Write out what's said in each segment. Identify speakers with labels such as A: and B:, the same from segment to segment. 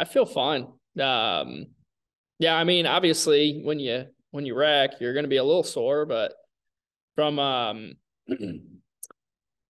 A: I feel fine. Um, yeah, I mean, obviously, when you when you wreck, you're going to be a little sore, but from um,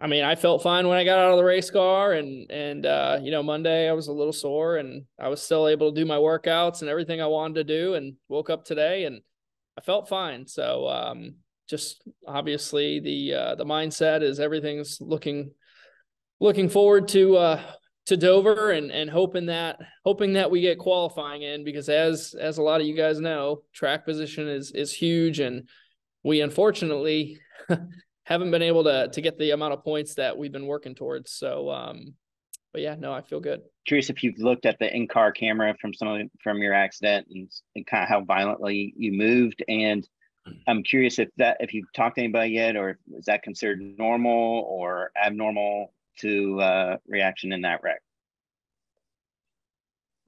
A: I mean, I felt fine when I got out of the race car, and and uh, you know, Monday I was a little sore, and I was still able to do my workouts and everything I wanted to do, and woke up today and I felt fine. So um, just obviously the uh, the mindset is everything's looking looking forward to uh, to Dover and and hoping that hoping that we get qualifying in because as as a lot of you guys know, track position is is huge and we unfortunately haven't been able to to get the amount of points that we've been working towards. So um but yeah, no, I feel good.
B: Curious if you've looked at the in-car camera from some of from your accident and, and kind of how violently you moved and I'm curious if that if you've talked to anybody yet, or is that considered normal or abnormal to uh, reaction in that wreck?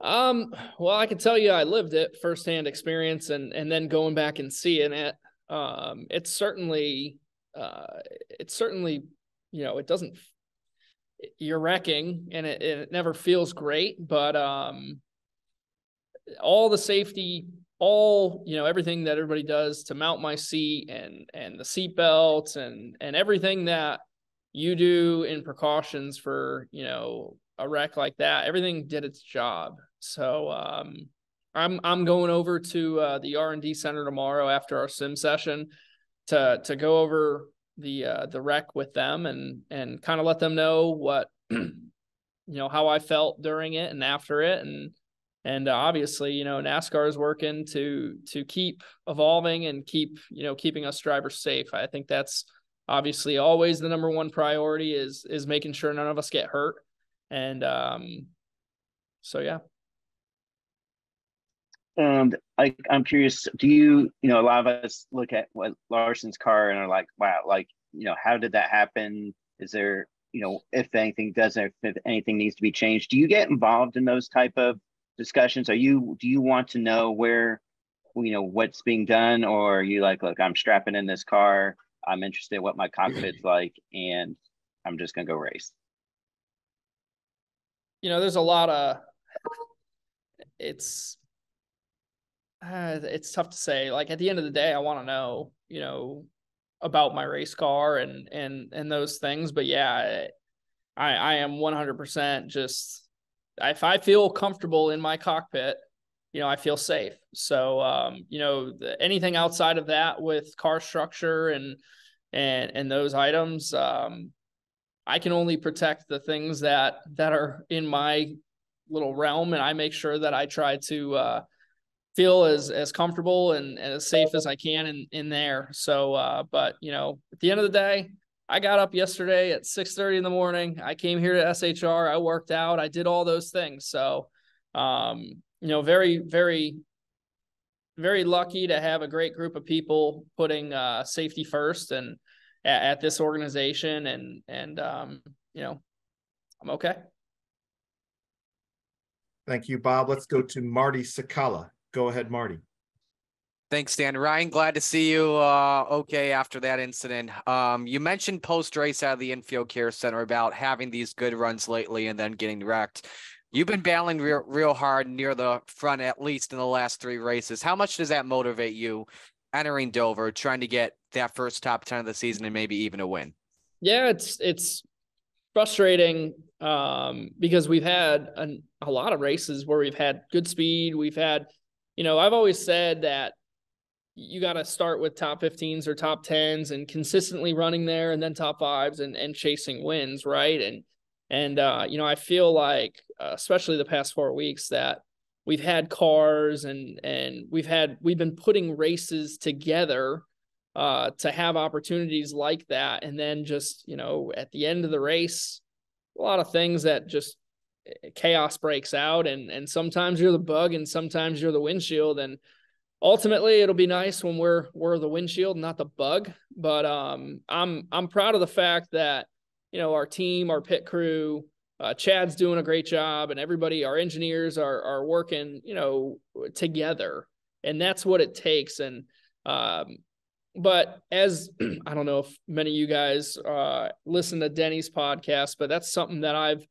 A: Um, well, I can tell you I lived it firsthand experience and and then going back and seeing it. Um, it's certainly uh it's certainly, you know, it doesn't you're wrecking and it, it never feels great, but um all the safety all you know everything that everybody does to mount my seat and and the seat belts and and everything that you do in precautions for you know a wreck like that everything did its job. So um i'm i'm going over to uh, the r&d center tomorrow after our sim session to to go over the uh the wreck with them and and kind of let them know what you know how i felt during it and after it. And and obviously you know nascar is working to to keep evolving and keep you know keeping us drivers safe. I think that's obviously always the number one priority is is making sure none of us get hurt and um so yeah
B: and I, I'm curious, do you, you know, a lot of us look at what Larson's car and are like, wow, like, you know, how did that happen? Is there, you know, if anything doesn't, if anything needs to be changed, do you get involved in those type of discussions? Are you do you want to know where you know what's being done, or are you like, look, I'm strapping in this car. I'm interested in what my cockpit's like, and I'm just gonna go race.
A: You know, there's a lot of it's uh, it's tough to say. Like at the end of the day, I want to know, you know, about my race car and and and those things. But yeah, I I am 100% just if I feel comfortable in my cockpit, you know, I feel safe. So, um, you know, the, anything outside of that with car structure and and and those items, um, I can only protect the things that that are in my little realm, and I make sure that I try to uh, feel as as comfortable and, and as safe as I can in in there. So, uh, but you know, at the end of the day, I got up yesterday at 6:30 in the morning. I came here to SHR. I worked out. I did all those things. So, um, you know, very, very, very lucky to have a great group of people putting uh, safety first and at, at, this organization. And and um, you know, I'm okay.
C: Thank you, Bob. Let's go to Marty Sakala. Go ahead, Marty.
D: Thanks, Dan. Ryan, glad to see you uh, okay after that incident. Um, you mentioned post race out of the infield care center about having these good runs lately and then getting wrecked. You've been battling real, real hard near the front, at least in the last three races. How much does that motivate you entering Dover, trying to get that first top 10 of the season and maybe even a win?
A: Yeah, it's, it's frustrating um, because we've had an, a lot of races where we've had good speed. We've had, you know, I've always said that you got to start with top 15s or top 10s and consistently running there and then top fives and, and chasing wins right and and uh, you know i feel like uh, especially the past four weeks that we've had cars and and we've had we've been putting races together uh, to have opportunities like that. And then just you know at the end of the race a lot of things that just eh, chaos breaks out. And and sometimes you're the bug and sometimes you're the windshield. And ultimately it'll be nice when we're we're the windshield not the bug. But um i'm i'm proud of the fact that you know our team our pit crew uh, chad's doing a great job and everybody our engineers are are working you know together. And that's what it takes. And um but as i don't know if many of you guys uh listen to denny's podcast but that's something that i've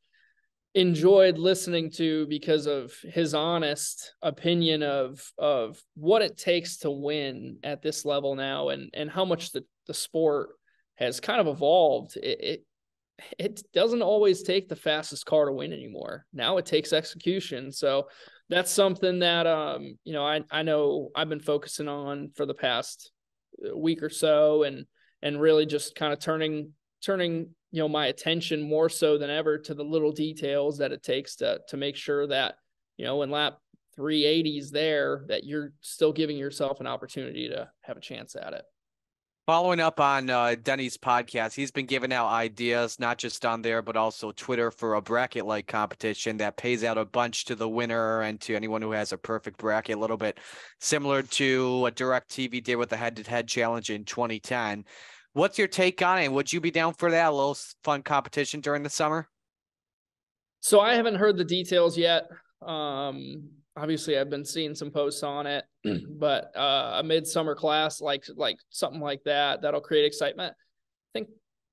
A: enjoyed listening to because of his honest opinion of of what it takes to win at this level now and and how much the the sport has kind of evolved. It, it it doesn't always take the fastest car to win anymore. Now it takes execution. So that's something that um you know I I know I've been focusing on for the past week or so and and really just kind of turning turning you know my attention more so than ever to the little details that it takes to to make sure that you know in lap 380s there that you're still giving yourself an opportunity to have a chance at it
D: Following up on uh, Denny's podcast, he's been giving out ideas, not just on there, but also Twitter for a bracket like competition that pays out a bunch to the winner and to anyone who has a perfect bracket, a little bit similar to what DirecTV did with the head to head challenge in 2010. What's your take on it? Would you be down for that? A little fun competition during the summer?
A: So I haven't heard the details yet. Um, obviously I've been seeing some posts on it, but uh, a midsummer class like like something like that that'll create excitement. I think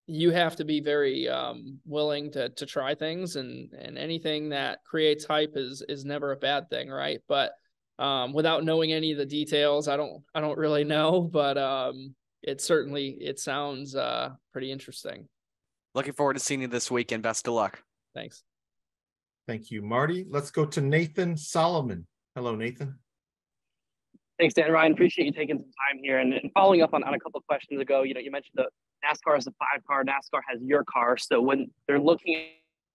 A: you have to be very um, willing to to try things, and and anything that creates hype is is never a bad thing, right? But um, without knowing any of the details, I don't I don't really know, but um, it certainly it sounds uh, pretty interesting.
D: Looking forward to seeing you this weekend. Best of luck.
A: Thanks.
C: Thank you, Marty. Let's go to Nathan Solomon. Hello, Nathan.
E: Thanks, Dan Ryan. Appreciate you taking some time here and, and following up on, on a couple questions ago. You know, you mentioned the NASCAR is a five car, NASCAR has your car. So when they're looking at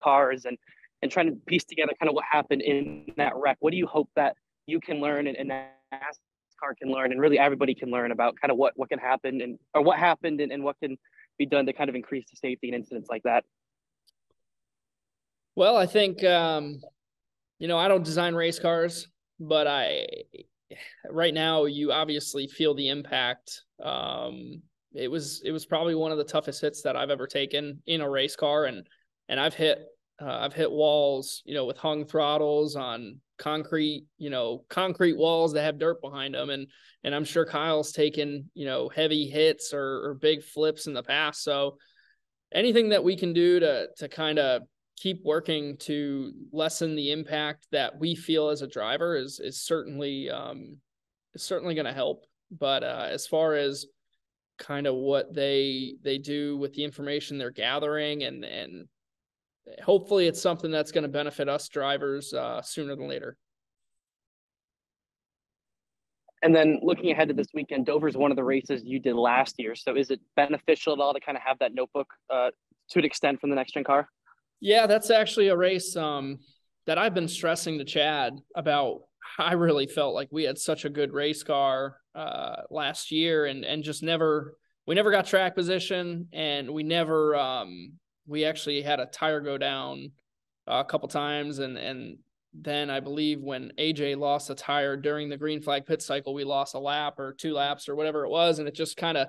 E: cars and and trying to piece together kind of what happened in that wreck, what do you hope that you can learn and, and NASCAR can learn and really everybody can learn about kind of what what can happen and or what happened and, and what can be done to kind of increase the safety in incidents like that?
A: Well, I think um, you know I don't design race cars, but I right now you obviously feel the impact. Um, it was it was probably one of the toughest hits that I've ever taken in a race car, and and I've hit uh, I've hit walls, you know, with hung throttles on concrete, you know, concrete walls that have dirt behind them, and and I'm sure Kyle's taken you know heavy hits or, or big flips in the past. So anything that we can do to to kind of keep working to lessen the impact that we feel as a driver is is certainly um, is certainly going to help. But uh, as far as kind of what they they do with the information they're gathering and and hopefully it's something that's going to benefit us drivers uh, sooner than later.
E: And then looking ahead to this weekend, Dover is one of the races you did last year. So is it beneficial at all to kind of have that notebook uh, to an extent from the next gen car?
A: Yeah, that's actually a race um, that I've been stressing to Chad about. I really felt like we had such a good race car uh, last year, and and just never we never got track position, and we never um, we actually had a tire go down a couple times, and and then I believe when AJ lost a tire during the green flag pit cycle, we lost a lap or two laps or whatever it was, and it just kind of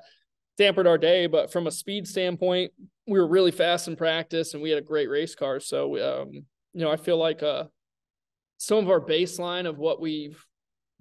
A: dampened our day. But from a speed standpoint, we were really fast in practice and we had a great race car. So, um, you know, I feel like uh, some of our baseline of what we've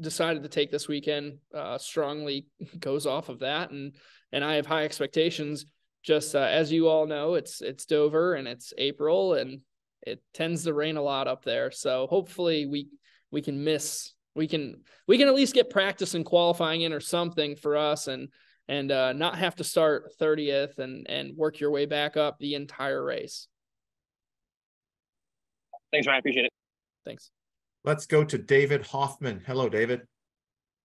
A: decided to take this weekend uh, strongly goes off of that. And, and I have high expectations. Just uh, as you all know, it's it's Dover and it's April and it tends to rain a lot up there. So hopefully we we can miss we can we can at least get practice and qualifying in or something for us and and uh, not have to start 30th and and work your way back up the entire race.
E: Thanks, Ryan. Appreciate it.
A: Thanks.
C: Let's go to David Hoffman. Hello, David.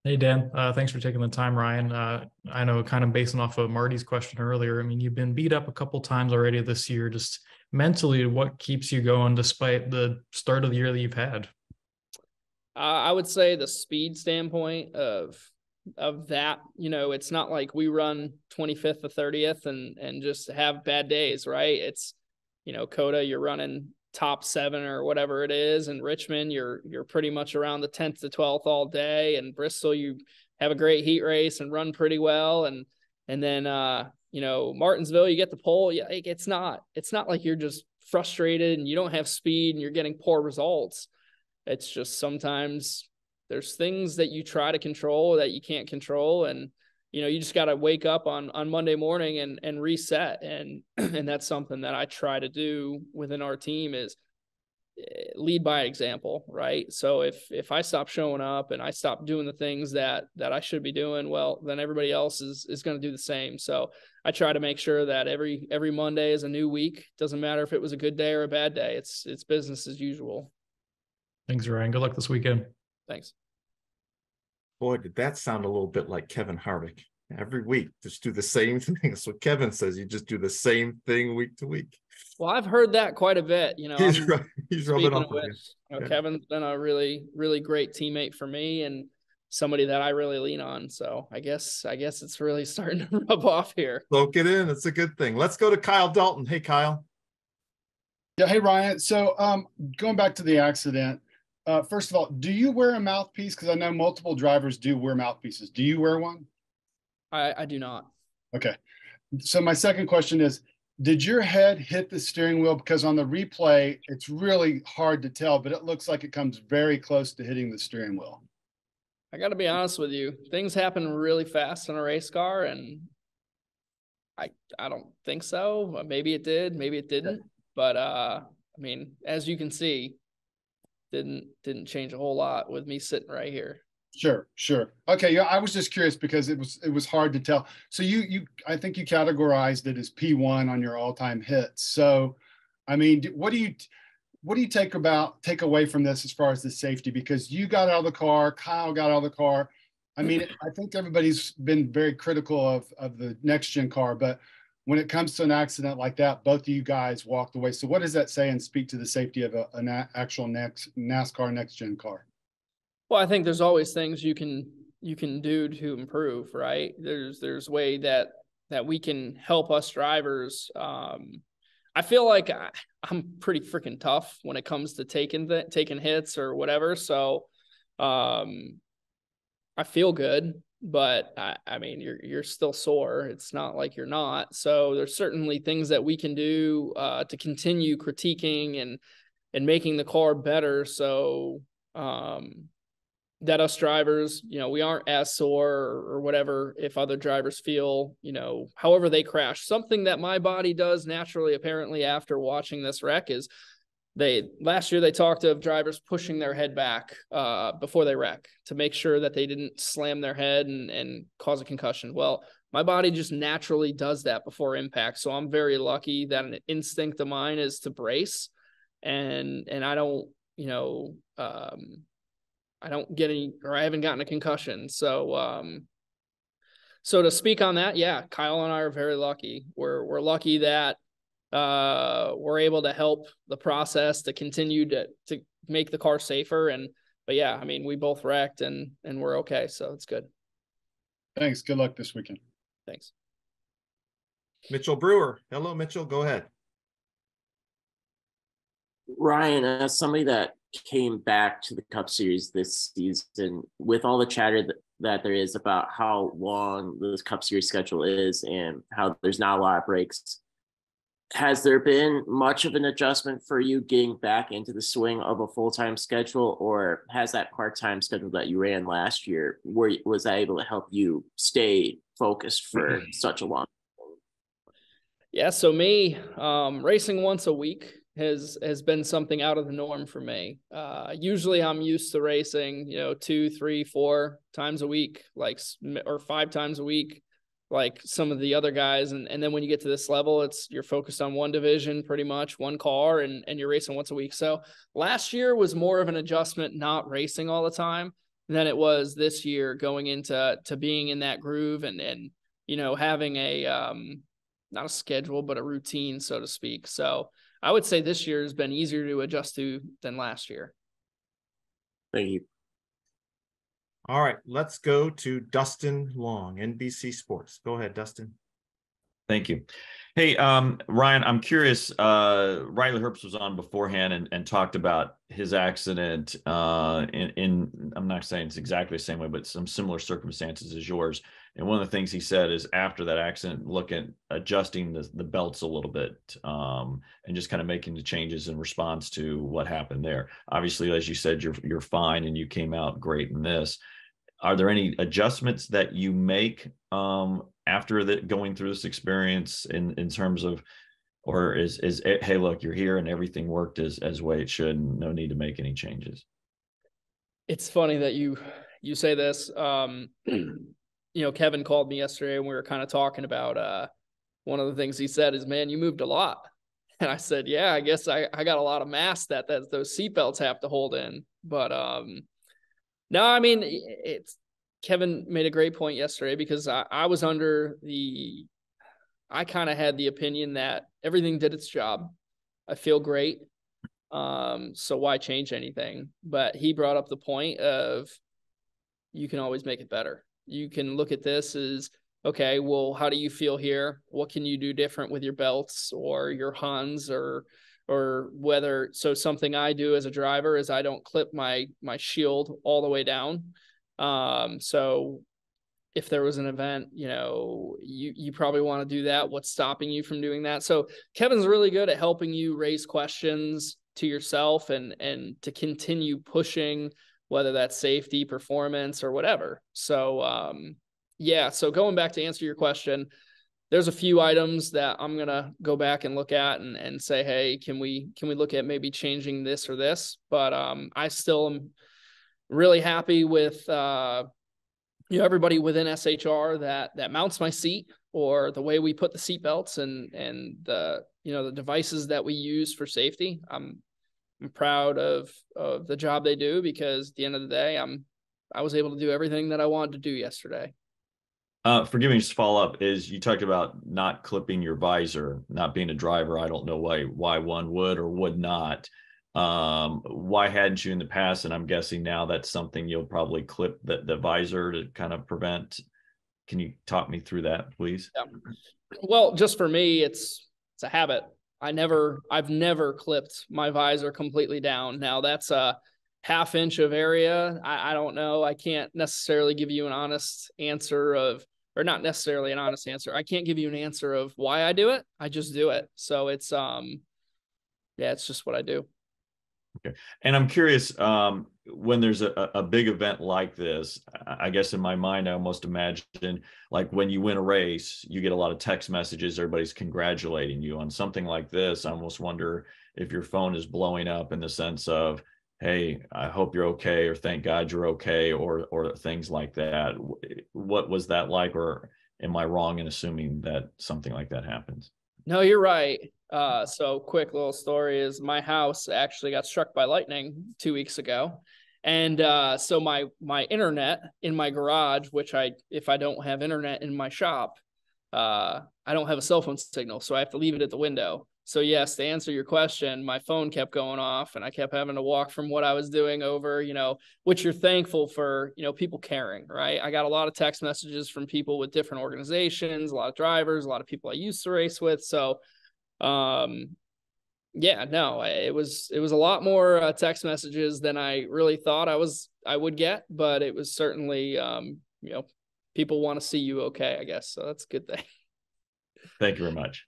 F: Hey, Dan. Uh, thanks for taking the time, Ryan. Uh, I know kind of basing off of Marty's question earlier, I mean, you've been beat up a couple times already this year. Just mentally, what keeps you going despite the start of the year that you've had?
A: Uh, I would say the speed standpoint of of that you know it's not like we run 25th to 30th and and just have bad days right? It's you know COTA you're running top 7 or whatever it is. And Richmond you're you're pretty much around the 10th to 12th all day. And Bristol you have a great heat race and run pretty well. And and then uh you know Martinsville you get the pole. Yeah it's not it's not like you're just frustrated and you don't have speed and you're getting poor results. It's just sometimes there's things that you try to control that you can't control and you know you just got to wake up on on monday morning and and reset and and that's something that i try to do within our team is eh, lead by example, right? So if if I stop showing up and I stop doing the things that that I should be doing, well, then everybody else is is going to do the same. So I try to make sure that every every Monday is a new week. Doesn't matter if it was a good day or a bad day. It's it's business as usual.
F: Thanks, Ryan. Good luck this weekend.
A: Thanks.
C: Boy, did that sound a little bit like Kevin Harvick. Every week, just do the same thing. That's what Kevin says. You just do the same thing week to week.
A: Well, I've heard that quite a bit. You know,
C: He's,
A: I'm-
C: he's rubbing off on you.
A: which, you know,
C: Yeah.
A: Kevin's been a really, really great teammate for me and somebody that I really lean on. So I guess, I guess it's really starting to rub off here.
C: Soak it in. It's a good thing. Let's go to Kyle Dalton. Hey, Kyle.
G: Yeah, hey Ryan. So um going back to the accident, uh first of all, do you wear a mouthpiece? Because I know multiple drivers do wear mouthpieces. Do you wear one?
A: I, I do not.
G: Okay. So my second question is, did your head hit the steering wheel? Because on the replay, it's really hard to tell, but it looks like it comes very close to hitting the steering wheel.
A: I got to be honest with you. Things happen really fast in a race car, and I I don't think so. Maybe it did, maybe it didn't. But uh, I mean, as you can see, didn't didn't change a whole lot with me sitting right here.
G: Sure, sure. Okay, yeah, I was just curious because it was it was hard to tell. So you you I think you categorized it as P1 on your all-time hits. So I mean, what do you what do you take about take away from this as far as the safety? Because you got out of the car, Kyle got out of the car. I mean, I think everybody's been very critical of of the next gen car, but when it comes to an accident like that, both of you guys walked away. So what does that say and speak to the safety of a, an actual next NASCAR next gen car?
A: Well, I think there's always things you can you can do to improve, right? There's there's way that that we can help us drivers. Um, I feel like I, I'm pretty freaking tough when it comes to taking the taking hits or whatever. So, um, I feel good, but I, I mean, you're you're still sore. It's not like you're not. So there's certainly things that we can do uh, to continue critiquing and and making the car better. So um, that us drivers, you know, we aren't as sore or, or whatever if other drivers feel, you know, however they crash. Something that my body does naturally, apparently, after watching this wreck is they last year they talked of drivers pushing their head back uh, before they wreck to make sure that they didn't slam their head and, and cause a concussion. Well, my body just naturally does that before impact. So I'm very lucky that an instinct of mine is to brace and and I don't, you know, um, I don't get any or I haven't gotten a concussion. So um so to speak on that, yeah, Kyle and I are very lucky. We're we're lucky that uh we're able to help the process to continue to to make the car safer and but yeah, I mean we both wrecked and and we're okay, so it's good.
G: Thanks. Good luck this weekend.
A: Thanks.
C: Mitchell Brewer. Hello, Mitchell. Go ahead.
H: Ryan, as somebody that came back to the Cup Series this season, with all the chatter that, that there is about how long this Cup Series schedule is and how there's not a lot of breaks, has there been much of an adjustment for you getting back into the swing of a full time schedule, or has that part time schedule that you ran last year, where was that able to help you stay focused for such a long?
A: Yeah, so me, um, racing once a week has has been something out of the norm for me. Uh, usually, I'm used to racing, you know, two, three, four times a week, like or five times a week, like some of the other guys. And and then when you get to this level, it's you're focused on one division, pretty much one car, and and you're racing once a week. So last year was more of an adjustment, not racing all the time, than it was this year going into to being in that groove and and you know having a um not a schedule, but a routine, so to speak. So I would say this year has been easier to adjust to than last year.
H: Thank you.
C: All right, let's go to Dustin Long, NBC Sports. Go ahead, Dustin.
I: Thank you. Hey, um, Ryan, I'm curious. Uh, Riley Herbst was on beforehand and, and talked about his accident uh, in, in, I'm not saying it's exactly the same way, but some similar circumstances as yours. And one of the things he said is after that accident, look at adjusting the, the belts a little bit um, and just kind of making the changes in response to what happened there. Obviously, as you said, you're you're fine and you came out great in this. Are there any adjustments that you make um, after that going through this experience in in terms of or is is it, hey look you're here and everything worked as as way it should and no need to make any changes
A: it's funny that you you say this um you know kevin called me yesterday and we were kind of talking about uh one of the things he said is man you moved a lot and i said yeah i guess i i got a lot of mass that that those seatbelts have to hold in but um no i mean it's kevin made a great point yesterday because i, I was under the I kind of had the opinion that everything did its job. I feel great. Um, so why change anything? But he brought up the point of you can always make it better. You can look at this as okay, well, how do you feel here? What can you do different with your belts or your HANS or or whether so something I do as a driver is I don't clip my my shield all the way down. Um, so if there was an event, you know, you you probably want to do that. What's stopping you from doing that? So Kevin's really good at helping you raise questions to yourself and and to continue pushing whether that's safety, performance, or whatever. So um yeah, so going back to answer your question, there's a few items that I'm gonna go back and look at and and say, hey, can we can we look at maybe changing this or this? But um I still am really happy with uh you know everybody within SHR that that mounts my seat or the way we put the seat belts and and the you know the devices that we use for safety. I'm I'm proud of of the job they do because at the end of the day, I'm I was able to do everything that I wanted to do yesterday.
I: Uh, forgive me, just follow up is you talked about not clipping your visor, not being a driver. I don't know why why one would or would not um why hadn't you in the past and i'm guessing now that's something you'll probably clip the, the visor to kind of prevent can you talk me through that please
A: yeah. well just for me it's it's a habit i never i've never clipped my visor completely down. Now that's a half inch of area. I, I don't know. I can't necessarily give you an honest answer of or not necessarily an honest answer. I can't give you an answer of why i do it. I just do it. So it's um yeah it's just what i do.
I: Okay. And I'm curious, um, when there's a, a big event like this, I guess in my mind, I almost imagine like when you win a race, you get a lot of text messages, everybody's congratulating you on something like this. I almost wonder if your phone is blowing up in the sense of, hey, I hope you're okay, or thank God you're okay, or or things like that. What was that like, or am I wrong in assuming that something like that happens?
A: No, you're right. Uh, so quick little story is my house actually got struck by lightning two weeks ago. And uh, so my my internet in my garage, which I if I don't have internet in my shop, uh, I don't have a cell phone signal, so I have to leave it at the window. So yes, to answer your question, my phone kept going off, and I kept having to walk from what I was doing over, you know, which you're thankful for, you know, people caring, right? I got a lot of text messages from people with different organizations, a lot of drivers, a lot of people I used to race with, so um yeah no it was it was a lot more uh, text messages than i really thought i was i would get but it was certainly um you know people want to see you okay i guess. So that's a good thing.
I: Thank you very much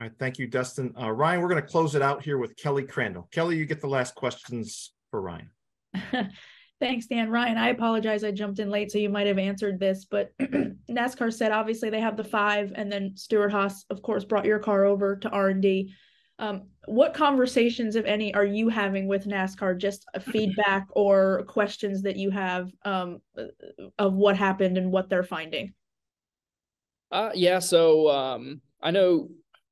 C: all right thank you dustin uh, ryan we're going to close it out here with kelly crandall kelly you get the last questions for ryan
J: Thanks, Dan. Ryan, I apologize. I jumped in late, so you might have answered this, but NASCAR said obviously they have the five, and then Stewart-Haas, of course, brought your car over to R and D. Um, what conversations, if any, are you having with NASCAR? Just feedback or questions that you have um, of what happened and what they're finding?
A: Uh, yeah. So um, I know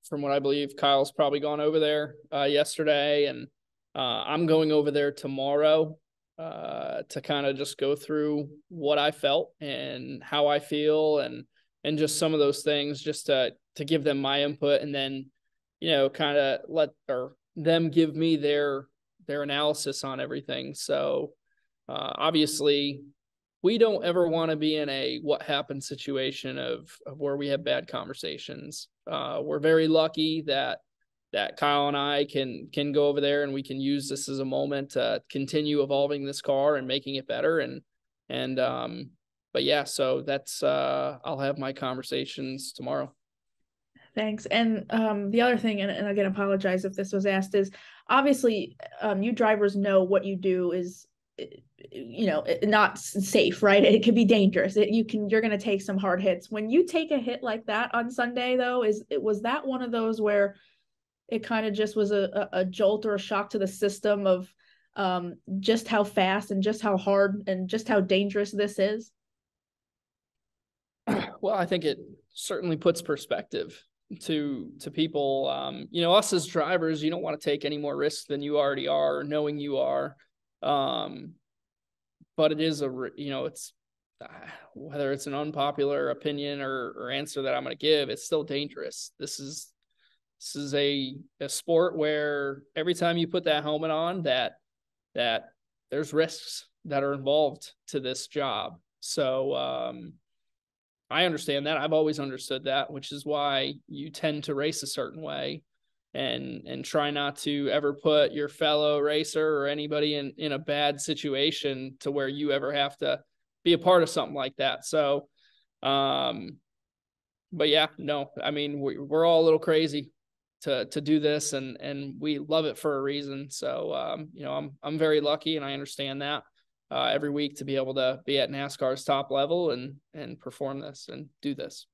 A: from what I believe, Kyle's probably gone over there uh, yesterday, and uh, I'm going over there tomorrow uh, to kind of just go through what I felt and how I feel and and just some of those things just to to give them my input and then you know kind of let or them give me their their analysis on everything. So uh, obviously we don't ever want to be in a what happened situation of, of where we have bad conversations uh, we're very lucky that that Kyle and I can can go over there and we can use this as a moment to continue evolving this car and making it better and and um but yeah so that's uh I'll have my conversations tomorrow.
J: Thanks. And um the other thing and, and again apologize if this was asked is obviously um you drivers know what you do is you know not safe right? It could be dangerous. It, you can you're going to take some hard hits. When you take a hit like that on sunday though is it was that one of those where it kind of just was a, a, a jolt or a shock to the system of um, just how fast and just how hard and just how dangerous this is?
A: Well i think it certainly puts perspective to to people. Um, you know us as drivers you don't want to take any more risks than you already are knowing you are. Um, but it is a you know it's uh, whether it's an unpopular opinion or, or answer that i'm going to give it's still dangerous. This is this is a a sport where every time you put that helmet on that that there's risks that are involved to this job. So um I understand that. I've always understood that, which is why you tend to race a certain way and and try not to ever put your fellow racer or anybody in in a bad situation to where you ever have to be a part of something like that. So um but yeah, no. I mean, we, we're all a little crazy to to do this and and we love it for a reason. So um you know, I'm I'm very lucky and I understand that uh, every week to be able to be at NASCAR's top level and and perform this and do this.